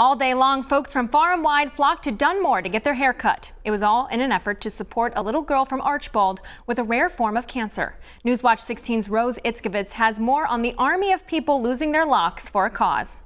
All day long, folks from far and wide flocked to Dunmore to get their hair cut. It was all in an effort to support a little girl from Archbald with a rare form of cancer. Newswatch 16's Rose Itzkovitz has more on the army of people losing their locks for a cause.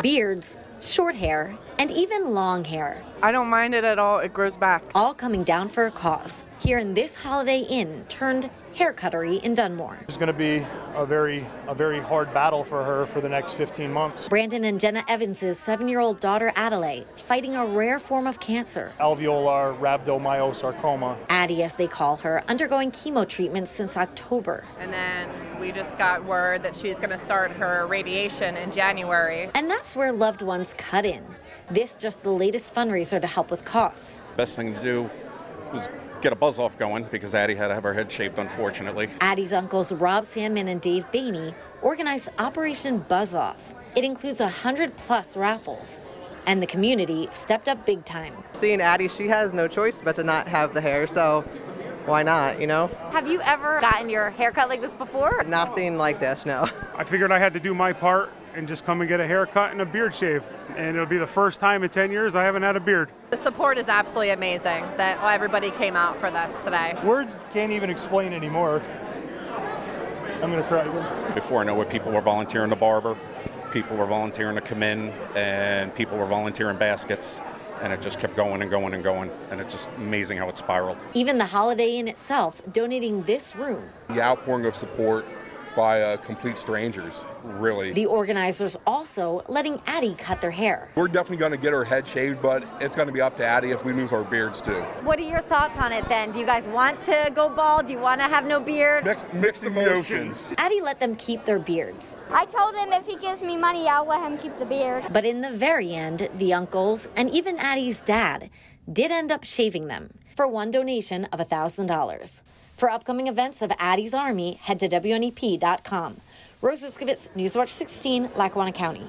Beards, short hair, and even long hair. I don't mind it at all. It grows back. All coming down for a cause here in this Holiday Inn turned haircuttery in Dunmore. It's going to be a very a very hard battle for her for the next 15 months. Brandon and Jenna Evans's seven-year-old daughter Adelaide fighting a rare form of cancer. Alveolar rhabdomyosarcoma. Addie, as they call her, undergoing chemo treatment since October. And then we just got word that she's going to start her radiation in January. And that's where loved ones cut in. This just the latest fundraiser to help with costs. Best thing to do was get a buzz off going because Addie had to have her head shaved, unfortunately. Addie's uncles Rob Sandman and Dave Bainey organized Operation Buzz Off. It includes a hundred plus raffles. And the community stepped up big time. Seeing Addie, she has no choice but to not have the hair, so why not, you know? Have you ever gotten your haircut like this before? Nothing like this, no. I figured I had to do my part and just come and get a haircut and a beard shave. And it'll be the first time in 10 years I haven't had a beard. The support is absolutely amazing that everybody came out for this today. Words can't even explain anymore. I'm going to cry. Before I know it, people were volunteering to barber, people were volunteering to come in, and people were volunteering baskets. And it just kept going and going and going, and it's just amazing how it spiraled. Even the Holiday Inn itself donating this room. The outpouring of support by uh, complete strangers, really. The organizers also letting Addie cut their hair. We're definitely going to get her head shaved, but it's going to be up to Addie if we lose our beards too. What are your thoughts on it then? Do you guys want to go bald? Do you want to have no beard? Mixed, mixed emotions. Addie let them keep their beards. I told him if he gives me money, I'll let him keep the beard. But in the very end, the uncles and even Addie's dad did end up shaving them for one donation of $1,000. For upcoming events of Addie's Army, head to WNEP.com. Rose Itzkovitz, Newswatch 16, Lackawanna County.